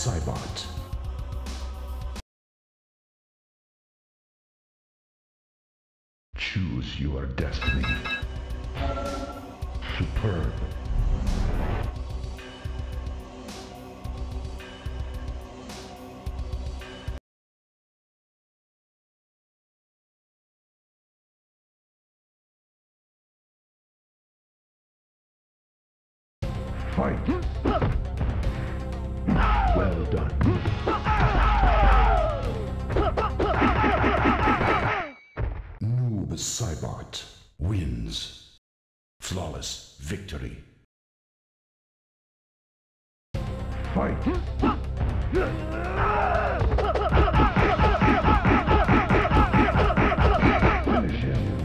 Saibot. Choose your destiny. Superb. Fight. Done. Noob Saibot wins. Flawless victory. Fight. Finish him.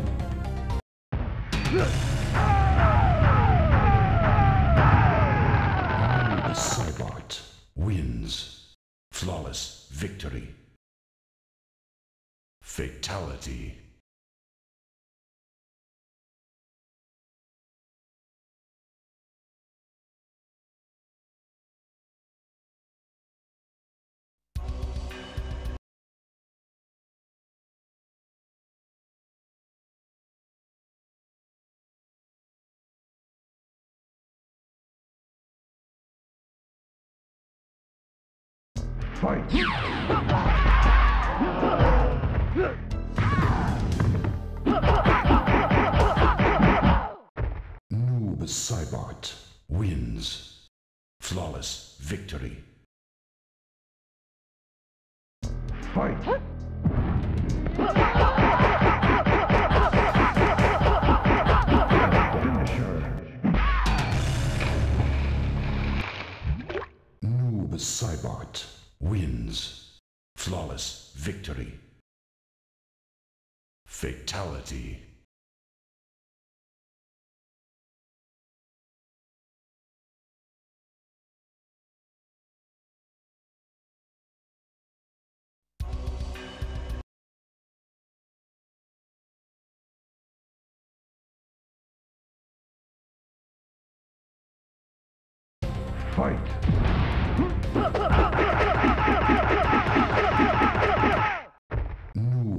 Victory. Fatality. Fight! Noob Saibot wins. Flawless victory. Fight! Noob Saibot wins. Flawless victory. Fatality. Fight!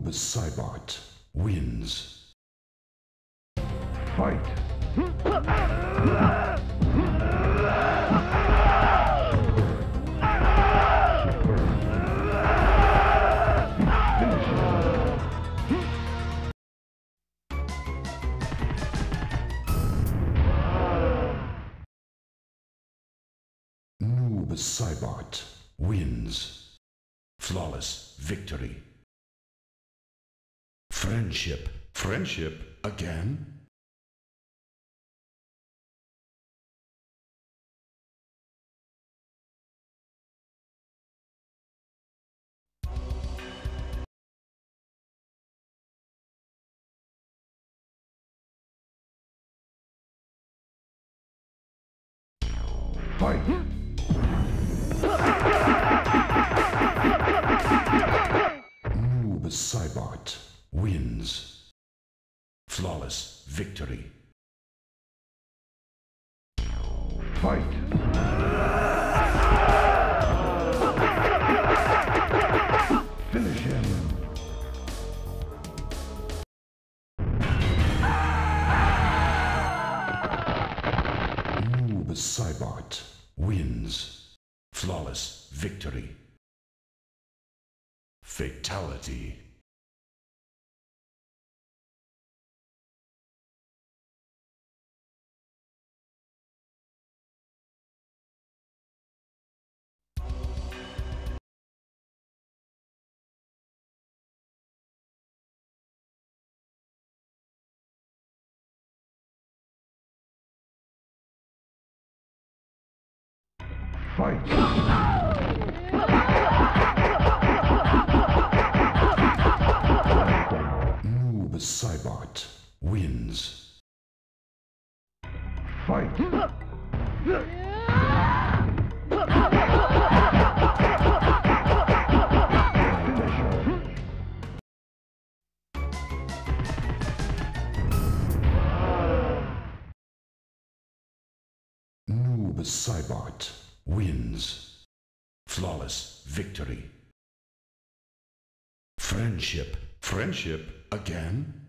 Noob Saibot wins. Fight! Noob Saibot wins. Flawless victory. Friendship. Friendship again? Fight! Noob Saibot wins. Flawless victory. Fight! Finish him. Saibot wins. Flawless victory. Fatality. Fight! Noob Saibot wins. Fight! Noob Saibot wins. Flawless victory. Friendship. Friendship again?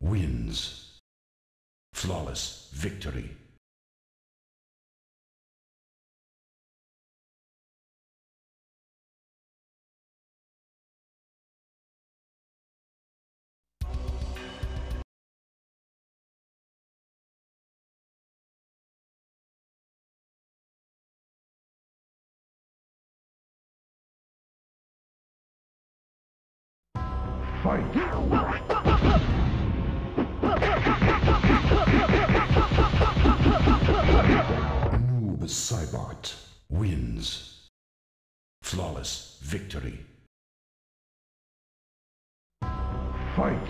Wins. Flawless victory. Fight! Noob Saibot wins. Flawless victory. Fight!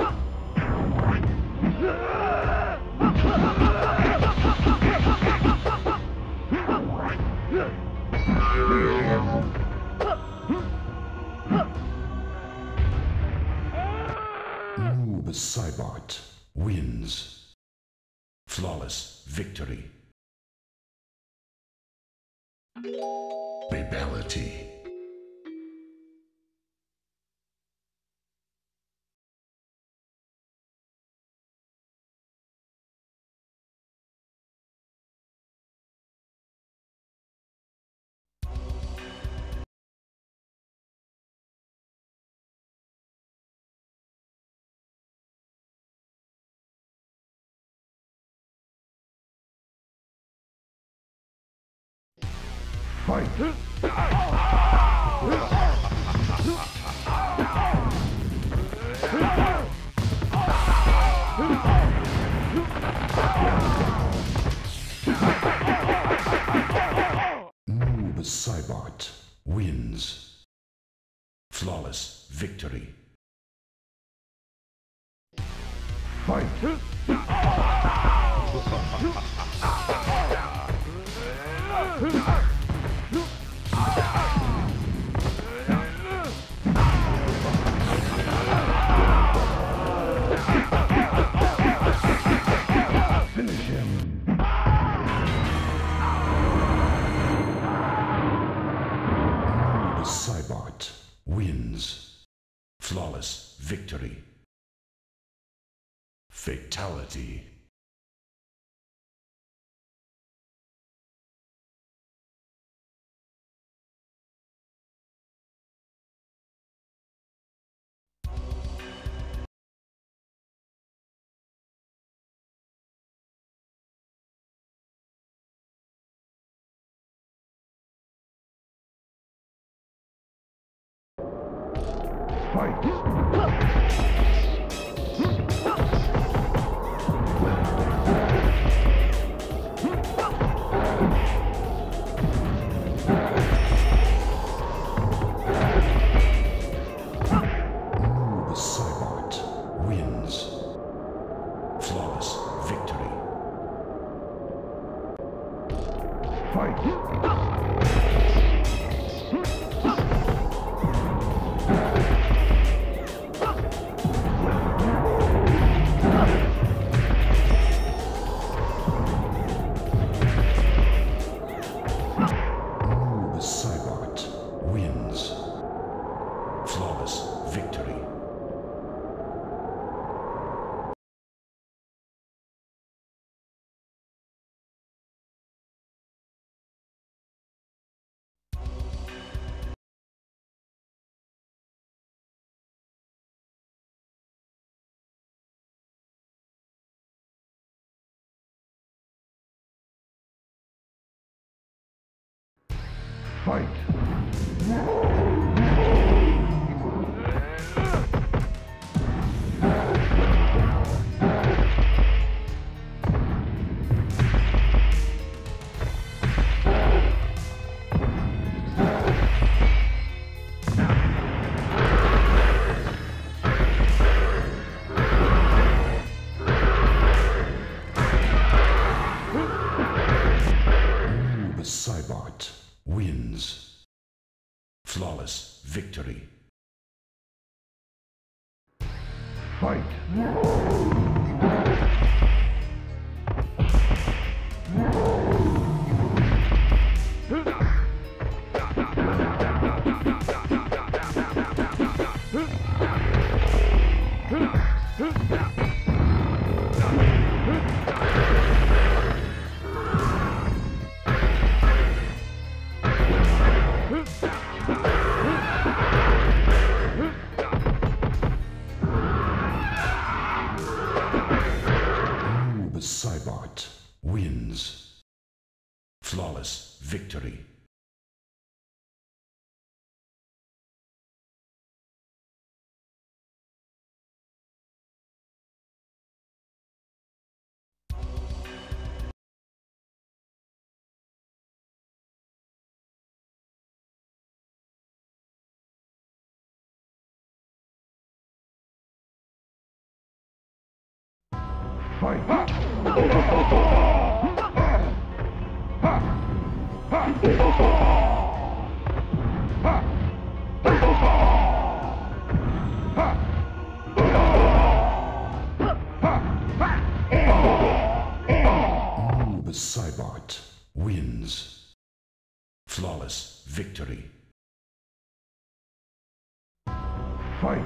Noob Saibot wins. Flawless victory. Babality. Fight! Fatality. Fight! Fight. Fight. Saibot wins. Flawless victory. Fight. The Saibot wins. Flawless victory. Fight.